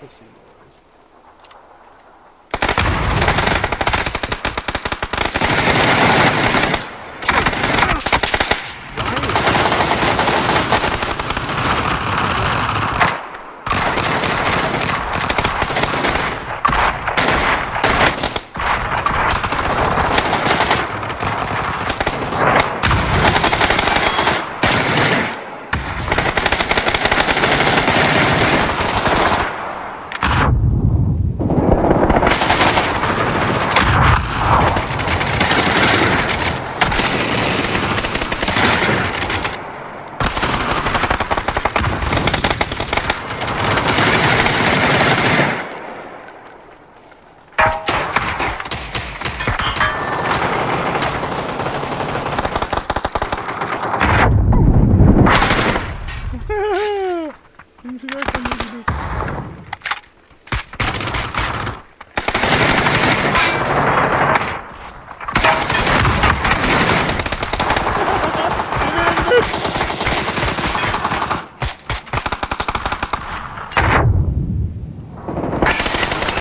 pussy. 인수할 건 얘기를.